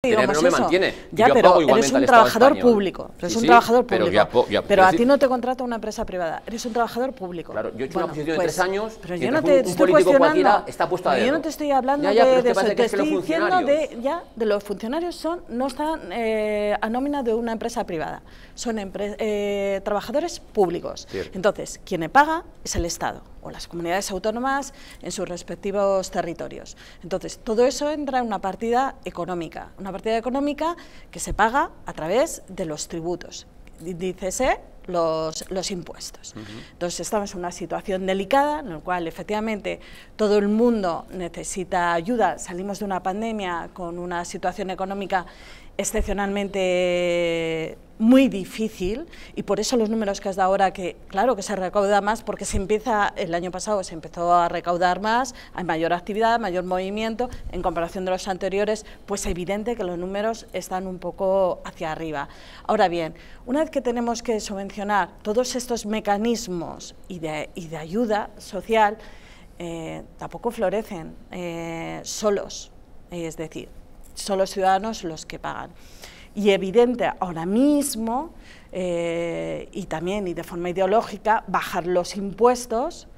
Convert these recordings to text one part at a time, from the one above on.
Tener no me mantiene. Ya, yo pero eres un trabajador español. público. Eres Sí, un sí, trabajador pero público. ya po- ya- pero a ti no te contrata una empresa privada. Eres un trabajador público. Claro, yo he hecho una Bueno, oposición de pues, tres años, Pero yo no te un- un estoy cuestionando. está puesto a yo no te estoy hablando Ya, de, eso. Te estoy diciendo de, ya, de los funcionarios son, no están eh, a nómina de una empresa privada. Son empre- eh, trabajadores públicos. Cierto. Entonces, quien le paga es el Estado o las comunidades autónomas en sus respectivos territorios. Entonces, todo eso entra en una partida económica, una partida económica que se paga a través de los tributos, Dí- dícese los, los impuestos. Entonces, estamos en una situación delicada en la cual efectivamente todo el mundo necesita ayuda, salimos de una pandemia con una situación económica excepcionalmente muy difícil y por eso los números que has dado ahora que claro que se recauda más porque se empieza el año pasado se empezó a recaudar más hay mayor actividad mayor movimiento en comparación de los anteriores pues evidente que los números están un poco hacia arriba. Ahora bien una vez que tenemos que subvencionar todos estos mecanismos y de, y de ayuda social eh, tampoco florecen eh, solos. Es decir son los ciudadanos los que pagan. Y evidente ahora mismo, eh, y también y de forma ideológica, bajar los impuestos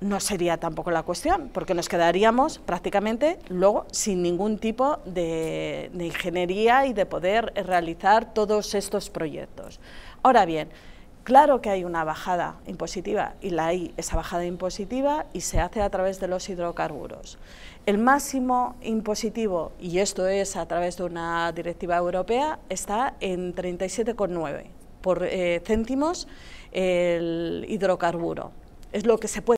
no sería tampoco la cuestión, porque nos quedaríamos prácticamente luego sin ningún tipo de, de ingeniería y de poder realizar todos estos proyectos. Ahora bien, Claro que hay una bajada impositiva y la hay, esa bajada impositiva, y se hace a través de los hidrocarburos. El máximo impositivo, y esto es a través de una directiva europea, está en 37,9 por eh, céntimos el hidrocarburo. Es lo que se puede